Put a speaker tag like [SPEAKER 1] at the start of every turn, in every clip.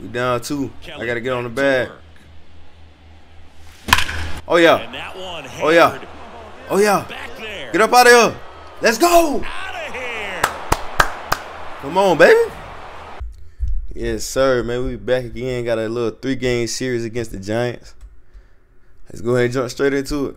[SPEAKER 1] We down two. I gotta get on the bag. Oh yeah. Oh yeah. Oh yeah. Get up out of here. Let's go. Come on, baby. Yes, sir, man. We back again. Got a little three game series against the Giants. Let's go ahead and jump straight into it.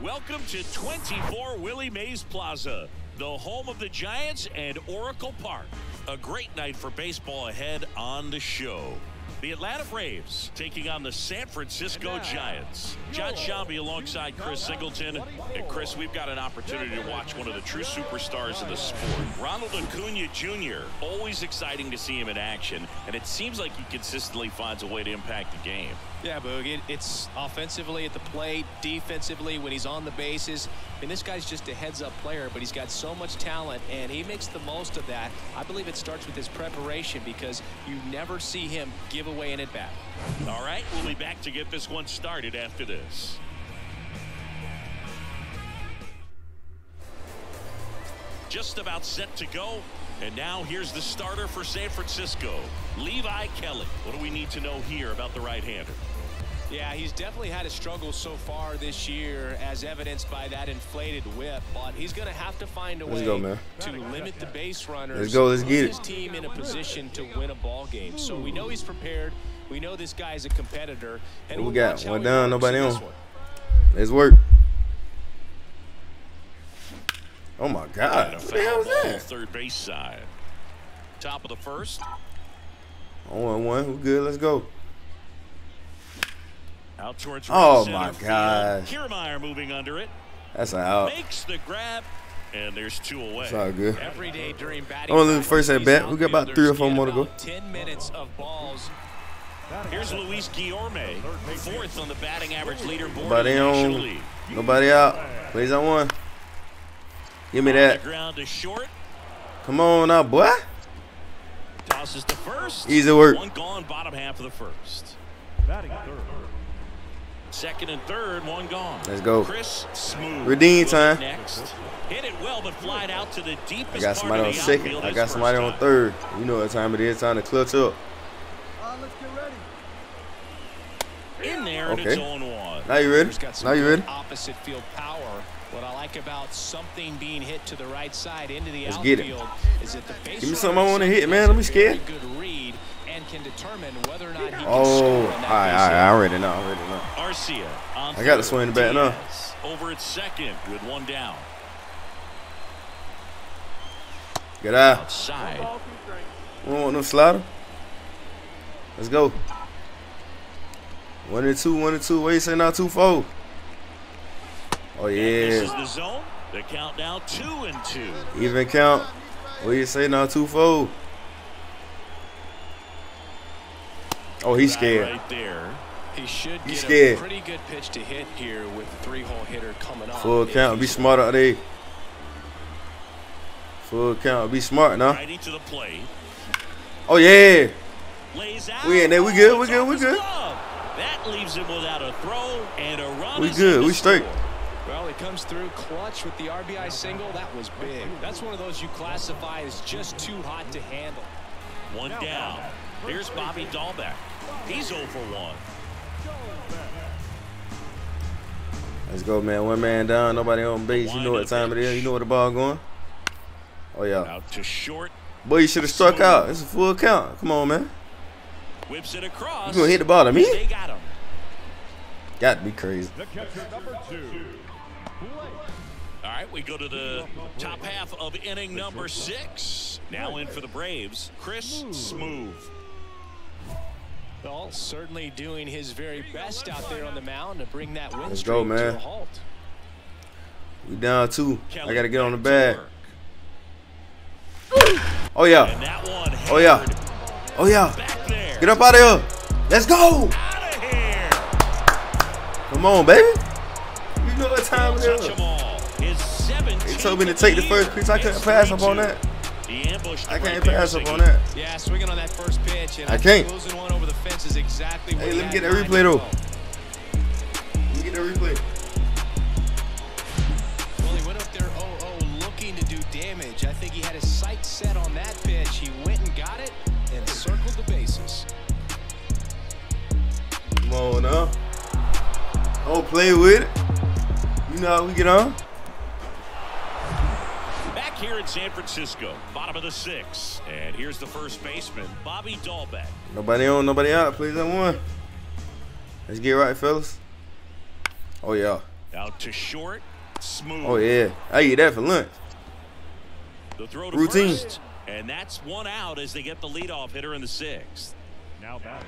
[SPEAKER 2] Welcome to 24 Willie Mays Plaza, the home of the Giants and Oracle Park. A great night for baseball ahead on the show. The Atlanta Braves taking on the San Francisco Giants. John Sciambi alongside Chris Singleton. And Chris, we've got an opportunity to watch one of the true superstars in the sport. Ronald Acuna Jr. Always exciting to see him in action. And it seems like he consistently finds a way to impact the game.
[SPEAKER 3] Yeah, Boog, it, it's offensively at the plate, defensively when he's on the bases. I mean, this guy's just a heads-up player, but he's got so much talent, and he makes the most of that. I believe it starts with his preparation because you never see him give away an at-bat.
[SPEAKER 2] All right, we'll be back to get this one started after this. Just about set to go. And now here's the starter for San Francisco, Levi Kelly. What do we need to know here about the right-hander?
[SPEAKER 3] Yeah, he's definitely had a struggle so far this year, as evidenced by that inflated whip. But he's going to have to find a
[SPEAKER 1] let's
[SPEAKER 3] way
[SPEAKER 1] go, man.
[SPEAKER 3] to limit the base runners.
[SPEAKER 1] Let's go. Let's get it.
[SPEAKER 3] His team in a position to win a ball game. So we know he's prepared. We know this guy is a competitor. And
[SPEAKER 1] What we
[SPEAKER 3] we'll
[SPEAKER 1] got?
[SPEAKER 3] watch how
[SPEAKER 1] One down, nobody
[SPEAKER 3] in this
[SPEAKER 1] on.
[SPEAKER 3] one.
[SPEAKER 1] Let's work. Oh my God. What the hell was that?
[SPEAKER 2] third base side. Top of the first.
[SPEAKER 1] On one, one. We good. Let's go.
[SPEAKER 2] Out towards
[SPEAKER 1] Oh, my
[SPEAKER 2] center
[SPEAKER 1] gosh.
[SPEAKER 2] Kiermaier moving under it.
[SPEAKER 1] That's an out.
[SPEAKER 2] Makes the grab. And there's two away.
[SPEAKER 1] It's all good.
[SPEAKER 3] Every day during batting
[SPEAKER 1] Only the first at bat. We got about three or four more to go.
[SPEAKER 3] 10 minutes of balls.
[SPEAKER 2] Here's Luis Guillorme, fourth on the batting average leaderboard
[SPEAKER 1] Nobody
[SPEAKER 2] in the National
[SPEAKER 1] on. Nobody out. Plays on one. Give me that.
[SPEAKER 2] ground to short.
[SPEAKER 1] Come on now, boy.
[SPEAKER 2] Tosses to first.
[SPEAKER 1] Easy work.
[SPEAKER 2] One gone, bottom half of the first. Second and third, one gone.
[SPEAKER 1] Let's go.
[SPEAKER 2] Chris Smooth.
[SPEAKER 1] Redeem
[SPEAKER 2] will
[SPEAKER 1] time.
[SPEAKER 2] Next. Hit it well, but flied out to the deepest
[SPEAKER 1] I got somebody on second. I got somebody on third. You know what time it is. Time to clutch up.
[SPEAKER 2] In there, and
[SPEAKER 1] Okay.
[SPEAKER 2] it's 0-1.
[SPEAKER 1] Now you ready?
[SPEAKER 3] He's got some
[SPEAKER 1] Now you ready?
[SPEAKER 3] opposite field power. What I like about something being hit to the right side into the
[SPEAKER 1] Let's get it.
[SPEAKER 3] outfield is that the base
[SPEAKER 1] Give me something I wanna hit, man.
[SPEAKER 3] a
[SPEAKER 1] Don't scared.
[SPEAKER 3] Very Good read and can determine whether or not he can
[SPEAKER 1] Oh,
[SPEAKER 3] score
[SPEAKER 1] all
[SPEAKER 3] on
[SPEAKER 1] right,
[SPEAKER 3] that
[SPEAKER 1] all right.
[SPEAKER 3] base hit.
[SPEAKER 1] I already know. I already know.
[SPEAKER 2] Arcia on
[SPEAKER 1] I got to
[SPEAKER 2] third.
[SPEAKER 1] swing the bat now.
[SPEAKER 2] Diaz Over at second with one down.
[SPEAKER 1] Good eye.
[SPEAKER 2] Outside.
[SPEAKER 1] We don't want no slider. Let's go. One and two, one and two. What you say now? Two, four. Oh yeah.
[SPEAKER 2] This is the zone. The count now two and two.
[SPEAKER 1] Even count. What you say now? Two, four. Oh, he's scared.
[SPEAKER 2] Right there.
[SPEAKER 3] He should
[SPEAKER 1] He's
[SPEAKER 3] get
[SPEAKER 1] scared.
[SPEAKER 3] a pretty good pitch to hit here with the three-hole hitter coming up.
[SPEAKER 1] Full count. Be
[SPEAKER 3] he's-
[SPEAKER 1] smart out there. Full count. Be smart now.
[SPEAKER 2] Righty to the plate.
[SPEAKER 1] Oh yeah.
[SPEAKER 2] Lays out.
[SPEAKER 1] We in there. We good, we
[SPEAKER 2] it's
[SPEAKER 1] good, we
[SPEAKER 2] his
[SPEAKER 1] good.
[SPEAKER 2] That leaves him without a throw and a run.
[SPEAKER 1] We
[SPEAKER 2] is
[SPEAKER 1] good,
[SPEAKER 2] in to
[SPEAKER 1] we straight.
[SPEAKER 3] Well, he comes through clutch with the RBI single. That was big. That's one of those you classify as just too hot to handle.
[SPEAKER 2] One down. Here's Bobby Dalbec. He's 0 for 1.
[SPEAKER 1] Let's go, man. One man down. Nobody on base. You know what time it is. You know where the ball going. Oh yeah.
[SPEAKER 2] Out to short.
[SPEAKER 1] Boy, you should have struck out. It's a full count. Come on, man.
[SPEAKER 2] Whips it across.
[SPEAKER 1] You gonna hit the ball to me?
[SPEAKER 2] They got him.
[SPEAKER 1] Got to be crazy. The catcher number two.
[SPEAKER 2] All right, we go to the top half of inning number six. Now in for the Braves, Chris Smooth.
[SPEAKER 3] Well, certainly doing his very best out there on the mound to bring that win
[SPEAKER 1] Let's
[SPEAKER 3] streak
[SPEAKER 1] go,
[SPEAKER 3] to
[SPEAKER 1] man.
[SPEAKER 3] a halt.
[SPEAKER 1] We down two. I gotta get on the
[SPEAKER 2] back
[SPEAKER 1] bag. Oh yeah.
[SPEAKER 2] And that one
[SPEAKER 1] Oh yeah. Oh yeah. Get up out of here. Let's go.
[SPEAKER 2] Out of here.
[SPEAKER 1] Come on, baby. You know what time it is.
[SPEAKER 2] Touch
[SPEAKER 1] is.
[SPEAKER 2] them all. His 17th
[SPEAKER 1] They told me to take the first pitch. I couldn't pass up on that.
[SPEAKER 2] He
[SPEAKER 1] I can't pass up on that.
[SPEAKER 3] Yeah, swinging on that first pitch. And
[SPEAKER 1] I can't.
[SPEAKER 3] Losing one over the fence is exactly what
[SPEAKER 1] Hey,
[SPEAKER 3] he
[SPEAKER 1] let me get that replay, though. Let me get the replay.
[SPEAKER 3] Well, he went up there 0-0 looking to do damage. I think he had his sight set on that pitch. He went and got it and circled the bases.
[SPEAKER 1] Come on now. Don't play with it. You know how we get on.
[SPEAKER 2] Here in San Francisco, bottom of the sixth. And here's the first baseman, Bobby Dalbec.
[SPEAKER 1] Nobody on, nobody out. Please that one. Let's get right, fellas. Oh yeah.
[SPEAKER 2] Out to short, smooth.
[SPEAKER 1] Oh yeah. I eat that for lunch.
[SPEAKER 2] The throw to
[SPEAKER 1] Routine.
[SPEAKER 2] first, and that's one out as they get the leadoff hitter in the sixth.
[SPEAKER 4] Now back.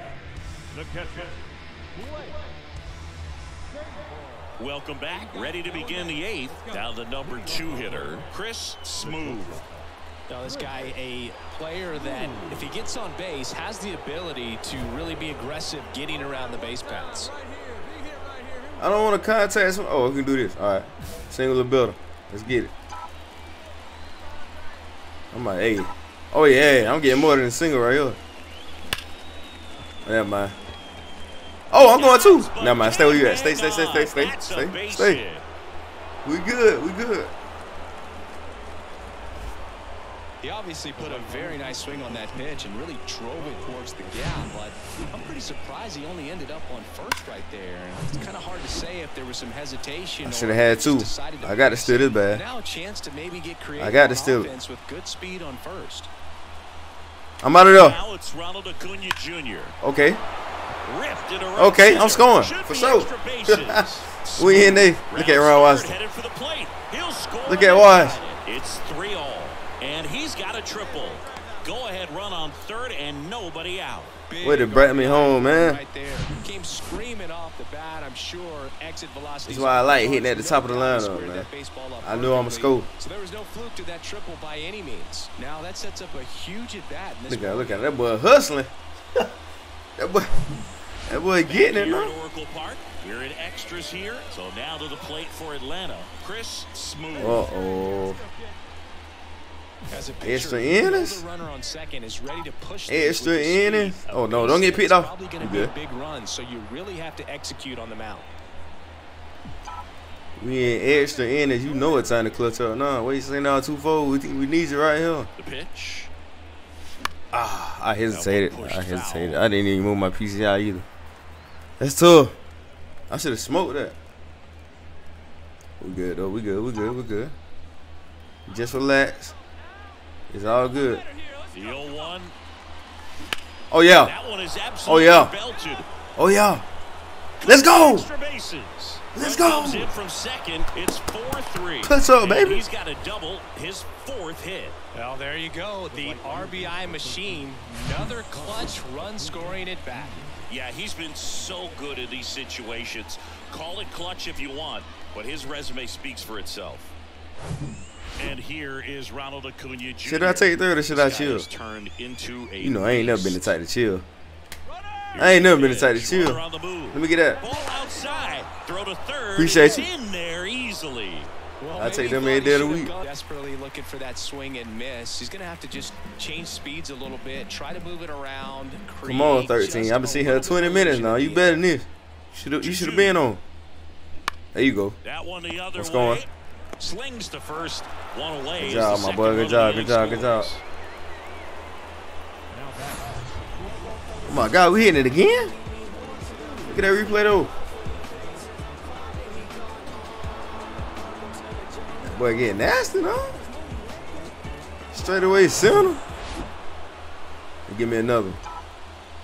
[SPEAKER 4] The catcher.
[SPEAKER 2] Welcome back. Ready to begin the eighth. Now the number two hitter, Chris Smooth.
[SPEAKER 3] Now, this guy, a player that, if he gets on base, has the ability to really be aggressive getting around the base paths.
[SPEAKER 1] I don't want to contact some. Oh, I can do this. All right. Single or better. Let's get it. I'm like, hey. Oh, yeah. I'm getting more than a single right here. Never mind. Oh, I'm going too. Never mind. Stay where you at. Stay, stay, stay, stay, stay, stay, stay. We good. We good.
[SPEAKER 3] He obviously put a very nice swing on that pitch and really drove it towards the gap, but I'm pretty surprised he only ended up on first right there. It's kind of hard to say if there was some hesitation.
[SPEAKER 1] I shoulda had
[SPEAKER 3] if
[SPEAKER 1] two.
[SPEAKER 3] just decided to
[SPEAKER 1] I got to steal this bad.
[SPEAKER 3] Now a chance to maybe get creative I
[SPEAKER 1] got to steal it.
[SPEAKER 3] with good speed on first.
[SPEAKER 1] I'm out of there.
[SPEAKER 2] Now it's Ronald Acuna Jr.
[SPEAKER 1] Okay.
[SPEAKER 2] Ripped it around
[SPEAKER 1] Okay. I'm scoring, for
[SPEAKER 2] be
[SPEAKER 1] sure. We in there. Look at Ron
[SPEAKER 2] Rounds
[SPEAKER 1] Washington.
[SPEAKER 2] Headed for the plate. He'll score.
[SPEAKER 1] Look at Wash.
[SPEAKER 2] It's three all, and he's got a triple. Go ahead run on third, and nobody out.
[SPEAKER 1] Way to bring me home, man.
[SPEAKER 3] Right there. Came screaming off the bat. I'm sure exit velocity.
[SPEAKER 1] That's why I like hitting at the top of the lineup, man. I knew I'ma score.
[SPEAKER 3] So there was no fluke to that triple by any means. Now that sets up a huge at bat.
[SPEAKER 1] Look at
[SPEAKER 3] ball
[SPEAKER 1] look at that boy hustling. that boy, that boy getting it,
[SPEAKER 2] Here at
[SPEAKER 1] man.
[SPEAKER 2] Oracle Park, we're in extras here. So now to the plate for Atlanta, Chris Smooth.
[SPEAKER 1] Uh oh.
[SPEAKER 3] As a pitcher,
[SPEAKER 1] Extra innings?
[SPEAKER 3] Runner on second is ready to push
[SPEAKER 1] Extra
[SPEAKER 3] things
[SPEAKER 1] innings? Oh, no, don't get picked off.
[SPEAKER 3] Probably gonna be a
[SPEAKER 1] good.
[SPEAKER 3] big run, so you really have to execute on the mound.
[SPEAKER 1] We in extra innings. You know it's time to clutch up. Nah, what you saying now? Two four. We think we need you right here.
[SPEAKER 2] The pitch.
[SPEAKER 1] Ah, I hesitated. I hesitated. I didn't even move my PCI either. That's tough. I should have smoked that. We good though. We good. We good. We good. Just relax. It's all good.
[SPEAKER 2] 0-1.
[SPEAKER 1] Oh yeah.
[SPEAKER 2] That one is absolutely
[SPEAKER 1] yeah. Oh yeah. Let's go. Let's go.
[SPEAKER 2] Comes in from second. It's 4-3.
[SPEAKER 1] Clutch up,
[SPEAKER 2] And
[SPEAKER 1] baby.
[SPEAKER 2] He's got a double, his fourth hit.
[SPEAKER 3] Well, there you go. The RBI machine. Another clutch run scoring at bat.
[SPEAKER 2] Yeah, he's been so good in these situations. Call it clutch if you want, but his resume speaks for itself. And here is Ronald Acuna Jr.
[SPEAKER 1] Should I take third or should I chill?
[SPEAKER 2] turned into a
[SPEAKER 1] You know I ain't never been the type to chill.
[SPEAKER 2] Here's
[SPEAKER 1] I ain't never been the
[SPEAKER 2] pitch.
[SPEAKER 1] type to chill.
[SPEAKER 2] The move.
[SPEAKER 1] Let me get that.
[SPEAKER 2] Ball outside. Throw to third.
[SPEAKER 1] Appreciate
[SPEAKER 2] It's
[SPEAKER 1] you.
[SPEAKER 2] in there easily.
[SPEAKER 3] Well,
[SPEAKER 1] I'll take
[SPEAKER 3] he
[SPEAKER 1] them
[SPEAKER 3] thought
[SPEAKER 1] any day of the week.
[SPEAKER 3] Desperately looking for that swing and miss. He's going to have to just change speeds a little bit, try to move it around.
[SPEAKER 1] Come on, 13. I've been
[SPEAKER 3] a
[SPEAKER 1] sitting here 20 minutes now. You better than this. Should you should have been on. There you go.
[SPEAKER 2] That one the other
[SPEAKER 1] What's
[SPEAKER 2] way.
[SPEAKER 1] going?
[SPEAKER 2] Slings to first. One away.
[SPEAKER 1] Good
[SPEAKER 2] as
[SPEAKER 1] job, my boy. Good
[SPEAKER 2] run of
[SPEAKER 1] job. Good job. Good job.
[SPEAKER 2] scores.
[SPEAKER 1] Oh Oh my God, we hitting it again? Look at that replay though. That boy getting nasty, though. Straight away center. Give me another.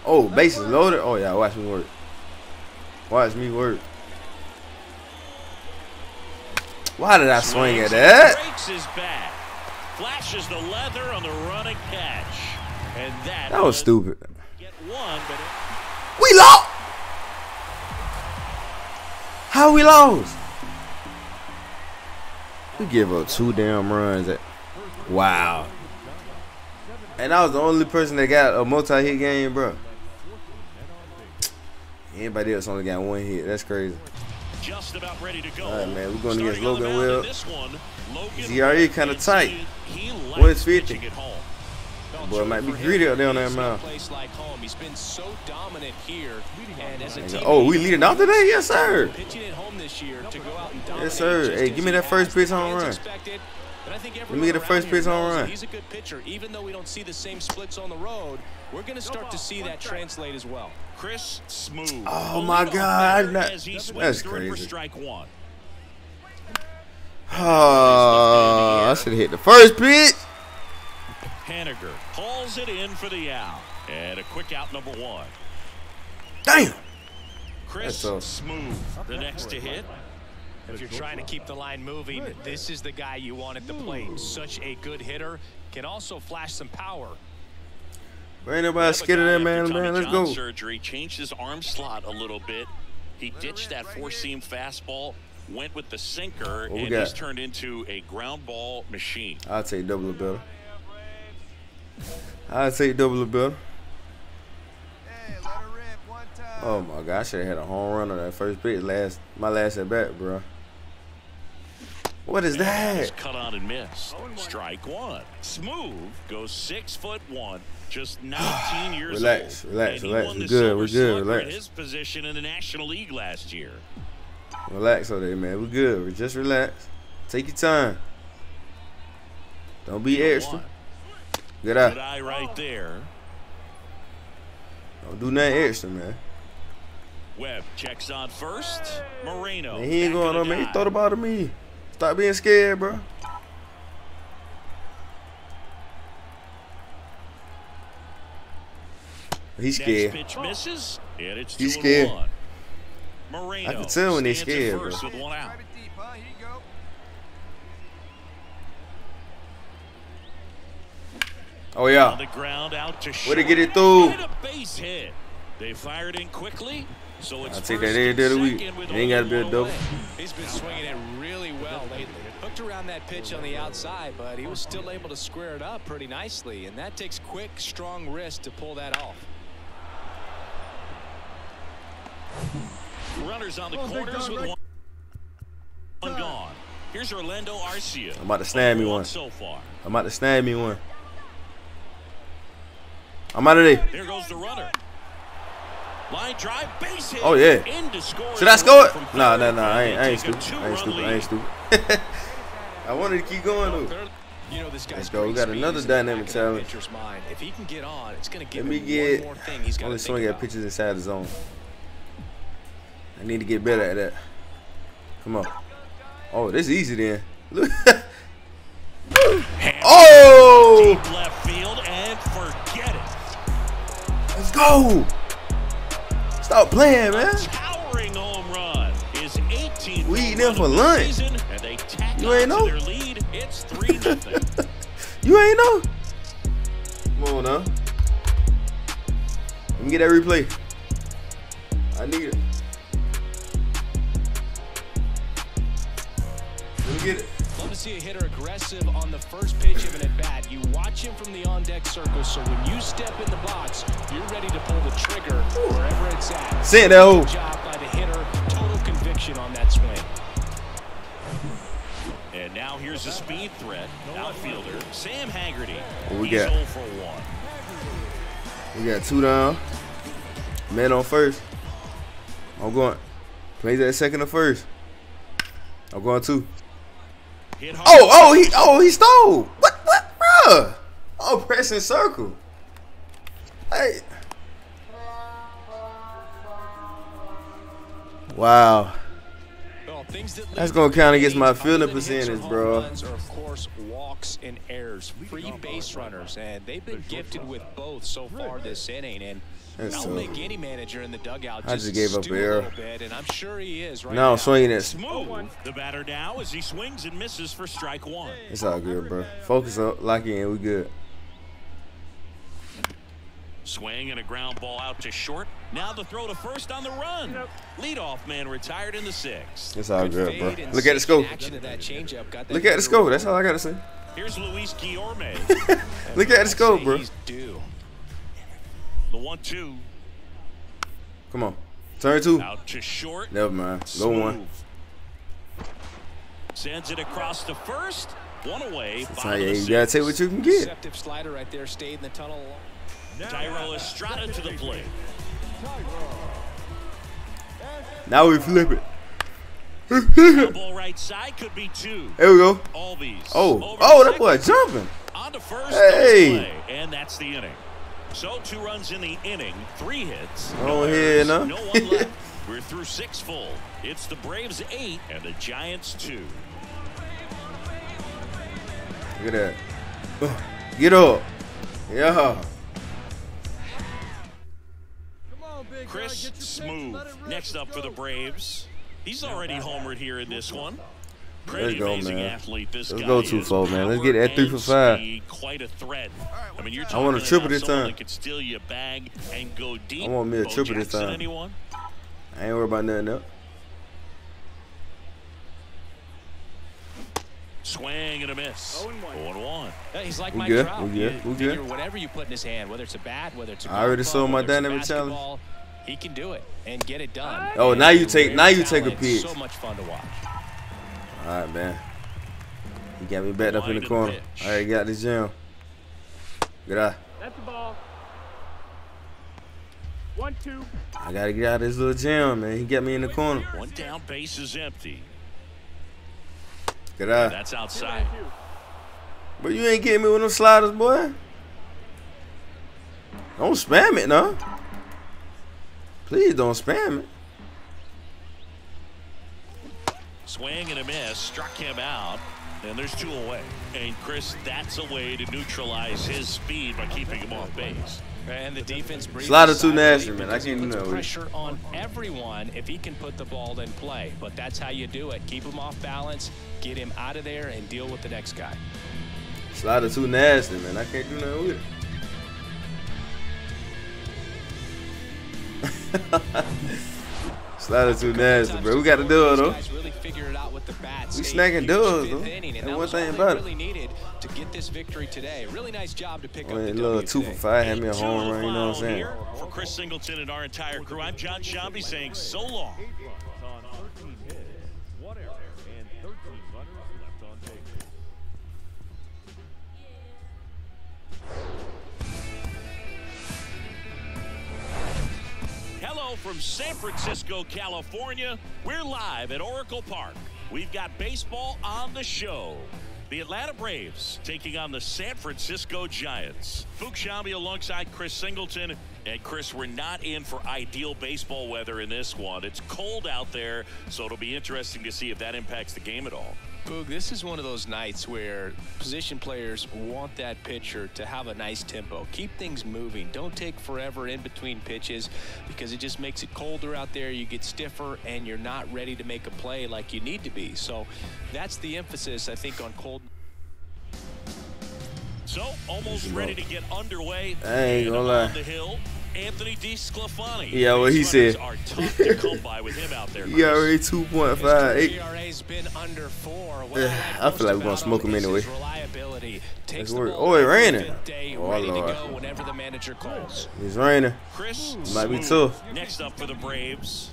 [SPEAKER 1] Oh, bases loaded. Oh yeah, watch me work. Watch me work. Why did I swing at that?
[SPEAKER 2] Breaks his bat. Flashes the leather on the run and catch. And that,
[SPEAKER 1] That was stupid.
[SPEAKER 2] Get one, but it-
[SPEAKER 1] We lost. How we lost? We give up two damn runs. At, wow. And I was the only person that got a multi-hit game, bro. Anybody else only got one hit. That's crazy.
[SPEAKER 2] just about ready to go.
[SPEAKER 1] All right, man, we're going
[SPEAKER 2] Starting
[SPEAKER 1] against Logan
[SPEAKER 2] mound in
[SPEAKER 1] Webb.
[SPEAKER 2] this one, Logan
[SPEAKER 1] ZRE
[SPEAKER 2] Webb
[SPEAKER 1] kinda tight.
[SPEAKER 2] in. He likes
[SPEAKER 1] 150. Boy, it might be greedy out there on that mound.
[SPEAKER 3] like home. He's been so dominant here, and as a team,
[SPEAKER 1] Oh, we leading off today? Yes, sir.
[SPEAKER 3] at home this year to go out and.
[SPEAKER 1] Yes, sir. Hey, give me that first
[SPEAKER 3] has.
[SPEAKER 1] pitch
[SPEAKER 3] The
[SPEAKER 1] home run.
[SPEAKER 3] expected, And I think
[SPEAKER 1] me get the first pitch home run.
[SPEAKER 3] He's a good pitcher. Even though we don't see the same splits on the road, we're going to start to see that translate as well.
[SPEAKER 2] Chris Smooth.
[SPEAKER 1] Oh, my God, that- that's
[SPEAKER 2] swings through it for
[SPEAKER 1] crazy.
[SPEAKER 2] strike one.
[SPEAKER 1] Oh, I should have hit the first pitch.
[SPEAKER 2] Haniger pulls it in for the out. And a quick out number one.
[SPEAKER 1] Damn.
[SPEAKER 2] Chris
[SPEAKER 1] That's tough.
[SPEAKER 2] Smooth, the next to hit.
[SPEAKER 3] If you're trying to keep the line moving, this is the guy you want at the plate. Such a good hitter. Can also flash some power.
[SPEAKER 1] Bro, ain't nobody scared of that man, man. Let's
[SPEAKER 2] John
[SPEAKER 1] go.
[SPEAKER 2] Surgery changed his arm slot a little bit. He ditched that four-seam fastball, went with the sinker,
[SPEAKER 1] What
[SPEAKER 2] and
[SPEAKER 1] got?
[SPEAKER 2] he's turned into a ground ball machine.
[SPEAKER 1] I'd say double or better. I'll take double or better. Oh my god, I should have had a home run on that first pitch last my last at bat, bro. What is
[SPEAKER 2] He's
[SPEAKER 1] that?
[SPEAKER 2] cut on and missed. Strike one. Smooth goes six foot one, just 19 years
[SPEAKER 1] Relax,
[SPEAKER 2] old.
[SPEAKER 1] relax,
[SPEAKER 2] and he
[SPEAKER 1] relax.
[SPEAKER 2] won We're
[SPEAKER 1] good,
[SPEAKER 2] Silver
[SPEAKER 1] we good, relax.
[SPEAKER 2] His position in the National League last year.
[SPEAKER 1] Relax over there, man. We're good. We just relax. Take your time. Don't be extra.
[SPEAKER 2] One.
[SPEAKER 1] Get
[SPEAKER 2] Good
[SPEAKER 1] out.
[SPEAKER 2] eye right there.
[SPEAKER 1] Don't do nothing extra, man.
[SPEAKER 2] Webb checks on first. Moreno.
[SPEAKER 1] Man, he ain't going on me. He thought about me. Stop being scared, bro. He's
[SPEAKER 2] Next
[SPEAKER 1] scared.
[SPEAKER 2] pitch misses, and it's
[SPEAKER 1] He's scared.
[SPEAKER 2] Moreno
[SPEAKER 1] I can tell when
[SPEAKER 2] at
[SPEAKER 1] scared, bro.
[SPEAKER 2] With one out.
[SPEAKER 1] Oh
[SPEAKER 2] On
[SPEAKER 1] yeah.
[SPEAKER 2] the ground out to
[SPEAKER 1] Way to get it through.
[SPEAKER 2] A base hit. They fired in quickly, so it's
[SPEAKER 1] I'll take that every day of the week. It ain't gotta be a double.
[SPEAKER 3] He's been swinging it really well lately. Hooked around that pitch on the outside, but he was still able to square it up pretty nicely. And that takes quick, strong wrist to pull that off.
[SPEAKER 2] Runners on the corners with one, one gone. Here's Orlando Arcia.
[SPEAKER 1] I'm about to snag me one.
[SPEAKER 2] so far.
[SPEAKER 1] I'm about to snag me one. I'm out of there.
[SPEAKER 2] There goes the runner. Line drive, base hit.
[SPEAKER 1] Oh, yeah.
[SPEAKER 2] In to score
[SPEAKER 1] Should I score it? Nah,
[SPEAKER 2] third,
[SPEAKER 1] nah, nah. I ain't, I ain't stupid. I ain't stupid. I ain't stupid. I wanted to keep going though.
[SPEAKER 3] You know, this guy's
[SPEAKER 1] Let's go. We got another
[SPEAKER 3] is in the
[SPEAKER 1] dynamic talent.
[SPEAKER 3] If he can get on, it's going to give
[SPEAKER 1] Let me get
[SPEAKER 3] one more thing he's got
[SPEAKER 1] only swing at pitches inside the zone. I need to get better at that. Come on. Oh, this is easy then. Look. oh!
[SPEAKER 2] Deep left field and forget.
[SPEAKER 1] Let's go. Stop playing, man.
[SPEAKER 2] Towering home run is 18.
[SPEAKER 1] We eating them for lunch.
[SPEAKER 2] Season, and they
[SPEAKER 1] You ain't know?
[SPEAKER 2] lead. It's 3 nothing.
[SPEAKER 1] You ain't know. Come on now. Let me get that replay. I need it. Let me get it.
[SPEAKER 3] Love see a hitter aggressive on the first pitch of an at bat. You watch him from the on deck circle, so when you step in the box, you're ready to pull the trigger wherever it's at.
[SPEAKER 1] Send that hole.
[SPEAKER 3] Good job by the hitter. Total conviction on that swing.
[SPEAKER 2] and now here's a speed threat. Outfielder Sam Haggerty.
[SPEAKER 1] What we
[SPEAKER 2] He's
[SPEAKER 1] got?
[SPEAKER 2] for 1.
[SPEAKER 1] We got two down. Man on first. I'm going. Plays at second or first. I'm going two.
[SPEAKER 2] Hit hard.
[SPEAKER 1] Oh, oh, he, oh, he stole. What, what, bruh? Oh, pressing circle. Hey. Wow.
[SPEAKER 3] Well, things that
[SPEAKER 1] That's gonna
[SPEAKER 3] to
[SPEAKER 1] count against my
[SPEAKER 3] games other
[SPEAKER 1] fielding
[SPEAKER 3] than hits or
[SPEAKER 1] percentage, bro.
[SPEAKER 3] runs Are of course walks and errors, free base runners, and they've been gifted with both so far this inning. And
[SPEAKER 1] That's
[SPEAKER 3] I'll make any manager in the dugout
[SPEAKER 1] I
[SPEAKER 3] just,
[SPEAKER 1] just gave up
[SPEAKER 3] stew a
[SPEAKER 1] error.
[SPEAKER 3] little bit, and I'm sure he is right
[SPEAKER 1] Now
[SPEAKER 3] now.
[SPEAKER 1] Swinging it.
[SPEAKER 2] Smooth. Oh, the batter now as he swings and misses for strike one.
[SPEAKER 1] It's all good, bro. Focus up, lock in. We good.
[SPEAKER 2] Swing and a ground ball out to short. Now the throw to first on the run. Leadoff man retired in the sixth.
[SPEAKER 1] It's all good, bro. Look at the
[SPEAKER 3] sinking
[SPEAKER 1] scope.
[SPEAKER 3] Action of that changeup got that
[SPEAKER 1] Look at the
[SPEAKER 3] hitter
[SPEAKER 1] scope. That's all. I gotta say.
[SPEAKER 2] Here's Luis Guillorme.
[SPEAKER 1] Look at the
[SPEAKER 3] I'd
[SPEAKER 1] scope,
[SPEAKER 3] say
[SPEAKER 1] bro.
[SPEAKER 3] He's due.
[SPEAKER 2] the one-two
[SPEAKER 1] Come on. Turn two.
[SPEAKER 2] out to short.
[SPEAKER 1] Never mind. Go one.
[SPEAKER 2] Smooth. Sends it across the first. One away.
[SPEAKER 1] That's
[SPEAKER 2] bottom
[SPEAKER 1] how you, you gotta
[SPEAKER 2] sixth.
[SPEAKER 1] take what you can get.
[SPEAKER 3] Deceptive slider right there, stayed in the tunnel.
[SPEAKER 2] Thairo Estrada to the plate.
[SPEAKER 1] Now we flip it.
[SPEAKER 2] Ball right side could be two.
[SPEAKER 1] There we go.
[SPEAKER 2] Albies.
[SPEAKER 1] Oh,
[SPEAKER 2] over
[SPEAKER 1] oh, that boy
[SPEAKER 2] second.
[SPEAKER 1] jumping.
[SPEAKER 2] On to first.
[SPEAKER 1] Hey.
[SPEAKER 2] and that's the inning. So two runs in the inning, three hits.
[SPEAKER 1] Oh, yeah,
[SPEAKER 2] errors,
[SPEAKER 1] no.
[SPEAKER 2] no one left. We're through six full. It's the Braves eight and the Giants two.
[SPEAKER 1] Look at that. Get up. Yeah.
[SPEAKER 2] On, Chris Smooth next up for the Braves. He's already homered here in this one. Pretty
[SPEAKER 1] Let's go, man.
[SPEAKER 2] this
[SPEAKER 1] Let's go two-fold, man. Let's get that three for five.
[SPEAKER 2] Quite a threat. I mean, you're
[SPEAKER 1] I want a triple this time.
[SPEAKER 2] could steal your bag and go deep.
[SPEAKER 1] I want me a
[SPEAKER 2] Bo
[SPEAKER 1] triple this
[SPEAKER 2] Jackson,
[SPEAKER 1] time.
[SPEAKER 2] Anyone?
[SPEAKER 1] I ain't worried about nothing else.
[SPEAKER 2] Swing and a miss. 0 and 1.
[SPEAKER 3] Yeah, he's like
[SPEAKER 1] We
[SPEAKER 3] Mike
[SPEAKER 1] good,
[SPEAKER 3] Trout.
[SPEAKER 1] we good, we good.
[SPEAKER 3] Whatever you put in his hand, whether it's a bat, whether it's a
[SPEAKER 1] I already
[SPEAKER 3] golf
[SPEAKER 1] saw my
[SPEAKER 3] whether it's a
[SPEAKER 1] dynamic challenge.
[SPEAKER 3] He can do it and get it done.
[SPEAKER 1] Oh,
[SPEAKER 3] And
[SPEAKER 1] now you take- now you take a
[SPEAKER 3] talent.
[SPEAKER 1] pitch.
[SPEAKER 3] So much fun to watch.
[SPEAKER 1] All right, man. He got me backed up in the corner.
[SPEAKER 2] pitch.
[SPEAKER 1] All right, got this jam. Good eye.
[SPEAKER 4] That's the ball. One, two.
[SPEAKER 1] I gotta get out of this little jam, man. He got me in the corner.
[SPEAKER 2] One down, base is empty.
[SPEAKER 1] Good eye.
[SPEAKER 2] That's outside.
[SPEAKER 1] But you ain't getting me with no sliders, boy. Don't spam it, no. Please don't spam it.
[SPEAKER 2] Swing and a miss. Struck him out. And there's two away. And Chris, that's a way to neutralize his speed by keeping him off base.
[SPEAKER 3] And the defense breathes
[SPEAKER 1] Slider
[SPEAKER 3] a
[SPEAKER 1] too nasty, man. I
[SPEAKER 3] because it
[SPEAKER 1] can't
[SPEAKER 3] puts
[SPEAKER 1] know.
[SPEAKER 3] pressure on everyone if he can put the ball in play. But that's how you do it. Keep him off balance, get him out of there, and deal with the next guy.
[SPEAKER 1] Slider too nasty, man. I can't do nothing with it. Slider too nasty, bro. We got to do it, though. We snagging
[SPEAKER 3] fifth
[SPEAKER 1] though.
[SPEAKER 3] and
[SPEAKER 1] one thing about it.
[SPEAKER 3] Oh, to get this victory today. Really nice job to pick up
[SPEAKER 1] a little two for five, had me a home run, you know what I'm saying?
[SPEAKER 2] For Chris Singleton and our entire crew, I'm John Sciambi saying so long. From San Francisco, California. We're live at Oracle Park. We've got baseball on the show. The Atlanta Braves taking on the San Francisco Giants. Fuchs Sciambi alongside Chris Singleton. And Chris, we're not in for ideal baseball weather in this one. It's cold out there, so it'll be interesting to see if that impacts the game at all.
[SPEAKER 3] Boog, this is one of those nights where position players want that pitcher to have a nice tempo. Keep things moving. Don't take forever in between pitches because it just makes it colder out there. You get stiffer and you're not ready to make a play like you need to be. So that's the emphasis, I think, on cold.
[SPEAKER 2] So, almost ready to get underway.
[SPEAKER 1] I ain't
[SPEAKER 2] And
[SPEAKER 1] gonna
[SPEAKER 2] on
[SPEAKER 1] lie.
[SPEAKER 2] The hill, Anthony DeSclafani.
[SPEAKER 1] Yeah, what he
[SPEAKER 2] Base
[SPEAKER 1] said.
[SPEAKER 2] runners Are tough to come by with him out there.
[SPEAKER 1] He
[SPEAKER 2] Chris.
[SPEAKER 1] already 2.5.
[SPEAKER 3] ERA's been under four. What
[SPEAKER 1] Yeah, I feel like we're gonna smoke him anyway.
[SPEAKER 3] Reliability. Takes the
[SPEAKER 1] work. Oh, it raining. Oh, Lord.
[SPEAKER 3] to whenever the manager calls.
[SPEAKER 1] It's raining.
[SPEAKER 2] Chris
[SPEAKER 1] Might be
[SPEAKER 2] Smooth.
[SPEAKER 1] tough.
[SPEAKER 2] Next up for the Braves.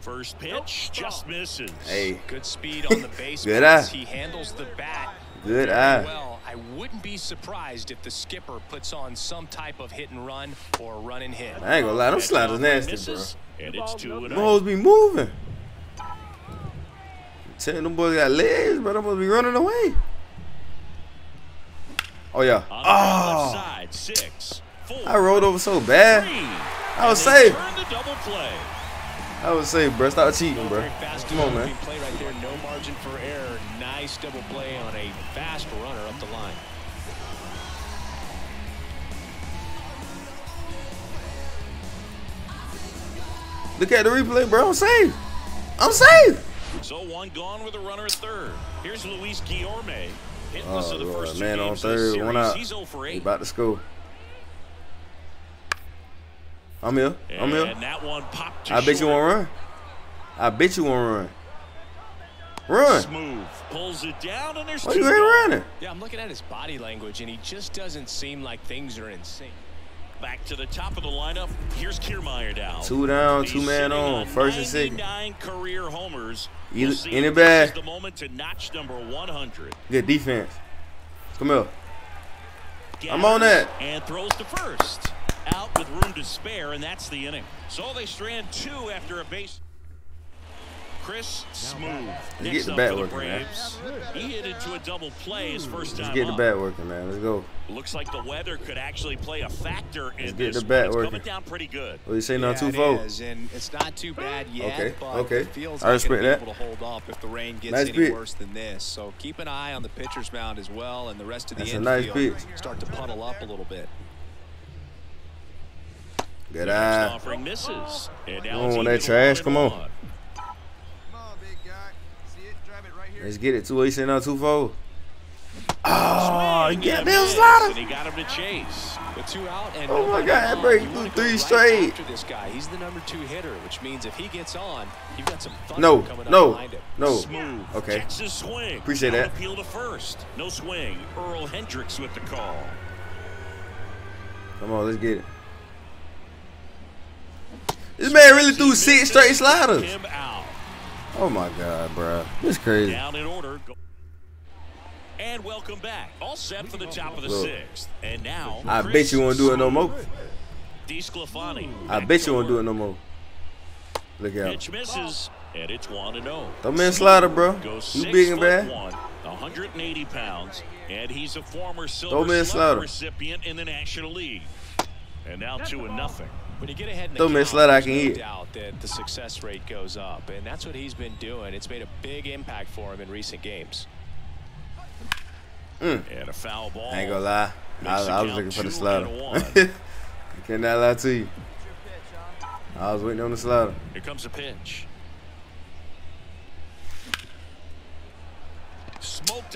[SPEAKER 2] First pitch oh, just misses.
[SPEAKER 1] Hey,
[SPEAKER 3] Good speed on the base.
[SPEAKER 1] Good
[SPEAKER 3] pass.
[SPEAKER 1] eye.
[SPEAKER 3] He handles the bat
[SPEAKER 1] good
[SPEAKER 3] very
[SPEAKER 1] eye.
[SPEAKER 3] Well. I wouldn't be surprised if the skipper puts on some type of hit and run or run and hit.
[SPEAKER 1] I ain't gonna lie. Them
[SPEAKER 2] Pitch
[SPEAKER 1] sliders
[SPEAKER 2] off
[SPEAKER 1] nasty, bro.
[SPEAKER 2] And it's two and
[SPEAKER 1] Them hoes be moving. Telling them boys got legs, bro. Them boys be running away. Oh, yeah.
[SPEAKER 2] On
[SPEAKER 1] Oh,
[SPEAKER 2] side, six, four,
[SPEAKER 1] I rolled over so bad.
[SPEAKER 2] three.
[SPEAKER 1] I was safe.
[SPEAKER 2] Turn the double play.
[SPEAKER 1] I would say, bro, stop cheating, bro.
[SPEAKER 3] Fast
[SPEAKER 1] Come on, man.
[SPEAKER 3] developing Play right there, no margin for error. Nice double play on a fast runner up the line.
[SPEAKER 1] Look at the replay, bro. I'm safe. I'm safe.
[SPEAKER 2] So one gone with a runner at third. Here's Luis Guillorme. Hitless
[SPEAKER 1] Oh,
[SPEAKER 2] of the oh,
[SPEAKER 1] Lord.
[SPEAKER 2] first
[SPEAKER 1] Man on
[SPEAKER 2] games of the
[SPEAKER 1] third, one out.
[SPEAKER 2] He's 0 for
[SPEAKER 1] He
[SPEAKER 2] 8.
[SPEAKER 1] about to score. I'm here. I'm here.
[SPEAKER 2] And that one popped
[SPEAKER 1] I bet you
[SPEAKER 2] short.
[SPEAKER 1] won't run. I bet you won't run. Run.
[SPEAKER 2] Smooth. Pulls it down, and there's
[SPEAKER 1] Why
[SPEAKER 2] two
[SPEAKER 1] you ain't running?
[SPEAKER 3] Yeah, I'm looking at his body language, and he just doesn't seem like things are in sync.
[SPEAKER 2] Back to the top of the lineup. Here's Kiermaier down.
[SPEAKER 1] Two down,
[SPEAKER 2] He's
[SPEAKER 1] two man
[SPEAKER 2] sitting
[SPEAKER 1] on, first and second.
[SPEAKER 2] 99 career homers.
[SPEAKER 1] Either-
[SPEAKER 2] We'll see
[SPEAKER 1] in the
[SPEAKER 2] if
[SPEAKER 1] bag.
[SPEAKER 2] the moment to notch number 100.
[SPEAKER 1] Good defense. Come here. I'm on that.
[SPEAKER 2] And throws to first. Out with room to spare, and that's the inning. So they strand two after a base. Chris Smooth.
[SPEAKER 1] get the bat
[SPEAKER 2] for the
[SPEAKER 1] working, man.
[SPEAKER 2] He hit into a double play his 1st
[SPEAKER 1] Let's get the bat working, man. Let's go.
[SPEAKER 2] Looks like the weather could actually play a factor in
[SPEAKER 1] Let's get
[SPEAKER 2] this.
[SPEAKER 1] the bat.
[SPEAKER 2] It's
[SPEAKER 1] working.
[SPEAKER 2] coming down pretty good.
[SPEAKER 1] What you say now?
[SPEAKER 3] Yeah,
[SPEAKER 1] Two
[SPEAKER 3] it
[SPEAKER 1] four.
[SPEAKER 3] and it's not too bad yet,
[SPEAKER 1] Okay,
[SPEAKER 3] but
[SPEAKER 1] okay.
[SPEAKER 3] it feels
[SPEAKER 1] I
[SPEAKER 3] like
[SPEAKER 1] respect
[SPEAKER 3] it'll
[SPEAKER 1] that.
[SPEAKER 3] able to hold up if the rain gets
[SPEAKER 1] Nice
[SPEAKER 3] any
[SPEAKER 1] pitch.
[SPEAKER 3] worse than this. So keep an eye on the pitcher's mound as well, and the rest of the
[SPEAKER 1] That's a nice pitch.
[SPEAKER 3] start to puddle up a little bit.
[SPEAKER 1] Good
[SPEAKER 2] Next
[SPEAKER 1] eye.
[SPEAKER 2] offering misses. And now
[SPEAKER 1] Come on, that trash. Come
[SPEAKER 2] and
[SPEAKER 1] on.
[SPEAKER 2] one.
[SPEAKER 5] Come on, big guy. See it? Drive it right here.
[SPEAKER 1] Let's get it. Two. What you say now? Two four. Oh,
[SPEAKER 2] Swing
[SPEAKER 1] yeah,
[SPEAKER 2] and a
[SPEAKER 1] damn
[SPEAKER 2] miss. And he got him to chase.
[SPEAKER 3] With two out and
[SPEAKER 1] Oh, my God,
[SPEAKER 3] that
[SPEAKER 1] break through three
[SPEAKER 3] right
[SPEAKER 1] straight.
[SPEAKER 3] After this guy, he's the number two hitter, which means if he gets on, you've got some thunder
[SPEAKER 1] No,
[SPEAKER 3] coming up
[SPEAKER 1] no,
[SPEAKER 3] behind him.
[SPEAKER 1] no.
[SPEAKER 2] Smooth.
[SPEAKER 1] Okay.
[SPEAKER 2] Checks his swing.
[SPEAKER 1] Appreciate
[SPEAKER 2] Down
[SPEAKER 1] that.
[SPEAKER 2] Appeal to first. No swing. Earl Hendricks with the call.
[SPEAKER 1] Come on, let's get it. This man really threw six straight sliders. Oh my god, bro. This crazy.
[SPEAKER 2] Down in order. And welcome back. All set for the top of the
[SPEAKER 1] Look.
[SPEAKER 2] sixth. And now,
[SPEAKER 1] I
[SPEAKER 2] Chris
[SPEAKER 1] bet you won't do it no more.
[SPEAKER 2] DeSclafani.
[SPEAKER 1] I bet you won't do it no more. Look out.
[SPEAKER 2] Pitch misses, and it's 1 0.
[SPEAKER 1] Throw me a slider, bro. You big and bad.
[SPEAKER 2] One, 180 pounds, and he's a former Silver
[SPEAKER 1] me a
[SPEAKER 2] Slugger recipient in the National League. And now 2 and nothing.
[SPEAKER 3] When you get ahead in the
[SPEAKER 1] Throw me a
[SPEAKER 3] count,
[SPEAKER 1] slider I can hit.
[SPEAKER 3] doubt that the success rate goes up, and that's what he's been doing. It's made a big impact for him in recent games. Hmm.
[SPEAKER 2] And a foul ball.
[SPEAKER 1] I ain't gonna lie. I, I was looking for the slider. I cannot lie to you. I was waiting on the slider.
[SPEAKER 2] Here comes a pitch.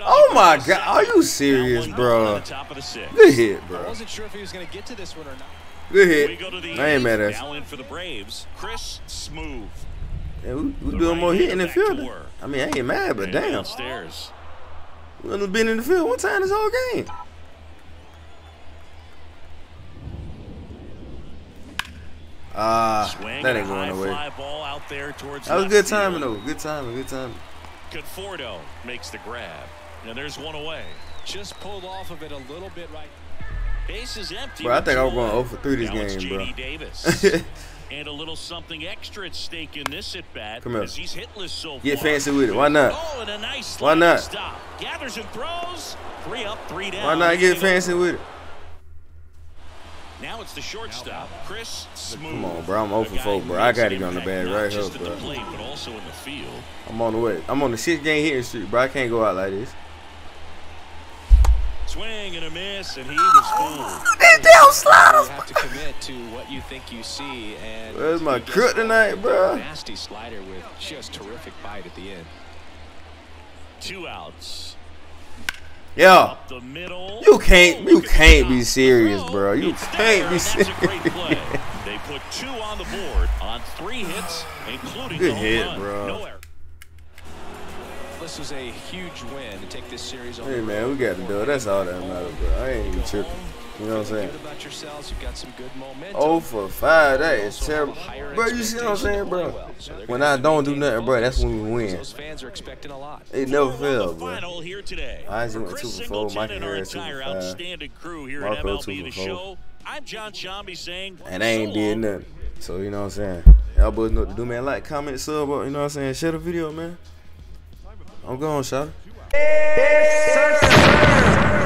[SPEAKER 1] Oh my god, are you serious, bro?
[SPEAKER 2] on the top of the sixth.
[SPEAKER 1] Good hit, bro.
[SPEAKER 3] I wasn't sure if he was going to get to this one or not.
[SPEAKER 1] Good hit.
[SPEAKER 2] go to the
[SPEAKER 1] I ain't mad at.
[SPEAKER 2] Now in for the Braves, Chris Smooth.
[SPEAKER 1] Yeah, we, we doing more hitting than fielding. I mean, I ain't mad, but damn.
[SPEAKER 2] Downstairs.
[SPEAKER 1] We only been in the field one time this whole game. Ah,
[SPEAKER 2] Swing
[SPEAKER 1] that ain't going away.
[SPEAKER 2] fly ball out there towards
[SPEAKER 1] That was good timing though. Good timing. Good timing.
[SPEAKER 2] Conforto makes the grab. And there's one away.
[SPEAKER 3] Just pulled off of it a little bit right.
[SPEAKER 2] Base is empty.
[SPEAKER 1] Bro, I think I was
[SPEAKER 2] two
[SPEAKER 1] going
[SPEAKER 2] away.
[SPEAKER 1] 0 for 3 this
[SPEAKER 2] now
[SPEAKER 1] game, bro.
[SPEAKER 2] Davis. and a little something extra at stake in this at bat.
[SPEAKER 1] Come here.
[SPEAKER 2] He's hitless so
[SPEAKER 1] Get
[SPEAKER 2] far.
[SPEAKER 1] fancy with it. Why not?
[SPEAKER 2] Oh, nice
[SPEAKER 1] Why not?
[SPEAKER 2] stop. Gathers and throws. Three up, three down.
[SPEAKER 1] Why not get fancy with it?
[SPEAKER 2] Now it's the shortstop, Chris Smooth.
[SPEAKER 1] Come on, bro. I'm 0 for
[SPEAKER 2] guy
[SPEAKER 1] 4, bro. I gotta get on the
[SPEAKER 2] bag
[SPEAKER 1] right here, bro.
[SPEAKER 2] plate, but also in the field.
[SPEAKER 1] I'm on the way. I'm on the six game hitting streak, bro. I can't go out like this.
[SPEAKER 2] Swing and a miss, and he was fooled.
[SPEAKER 1] These damn sliders.
[SPEAKER 3] You have to commit to what you think you see. And
[SPEAKER 1] Where's my
[SPEAKER 3] he
[SPEAKER 1] crook tonight, bro?
[SPEAKER 3] Nasty slider with just terrific bite at the end.
[SPEAKER 2] Two outs.
[SPEAKER 1] Yeah.
[SPEAKER 2] Up the middle.
[SPEAKER 1] You can't- you
[SPEAKER 2] look at the
[SPEAKER 1] can't be serious, bro. You can't be
[SPEAKER 2] and That's a great
[SPEAKER 1] serious.
[SPEAKER 2] They put two on the board on three hits, including
[SPEAKER 1] Good
[SPEAKER 2] the home
[SPEAKER 1] hit,
[SPEAKER 2] run.
[SPEAKER 1] bro.
[SPEAKER 2] No error.
[SPEAKER 3] This was a huge win to take this series on
[SPEAKER 1] Hey man, we got to do it. That's all that matters, bro. I ain't even tripping. You know what I'm saying?
[SPEAKER 3] about yourselves. You've got some good momentum.
[SPEAKER 1] Oh for five, that
[SPEAKER 3] You
[SPEAKER 1] is
[SPEAKER 3] also have
[SPEAKER 1] terrible, bro. You see what I'm saying, bro?
[SPEAKER 3] well, so
[SPEAKER 1] When I don't do nothing, bro, that's when we win.
[SPEAKER 3] Those fans are expecting a lot.
[SPEAKER 1] It never
[SPEAKER 2] Four on
[SPEAKER 1] fails, bro.
[SPEAKER 2] final here today.
[SPEAKER 1] I just
[SPEAKER 2] For
[SPEAKER 1] went
[SPEAKER 2] Chris
[SPEAKER 1] two for four,
[SPEAKER 2] Singleton
[SPEAKER 1] Mikey
[SPEAKER 2] and our
[SPEAKER 1] Harris two for
[SPEAKER 2] entire
[SPEAKER 1] five.
[SPEAKER 2] outstanding crew here
[SPEAKER 1] Marco
[SPEAKER 2] at
[SPEAKER 1] two for four.
[SPEAKER 2] Show. I'm John Sciambi saying,
[SPEAKER 1] And I ain't
[SPEAKER 2] so
[SPEAKER 1] did nothing. So you know what I'm saying? Y'all boys know what to do, man. Like, comment, sub, you know what I'm saying? Share the video, man. I'm going, shot.
[SPEAKER 6] Yes, sir.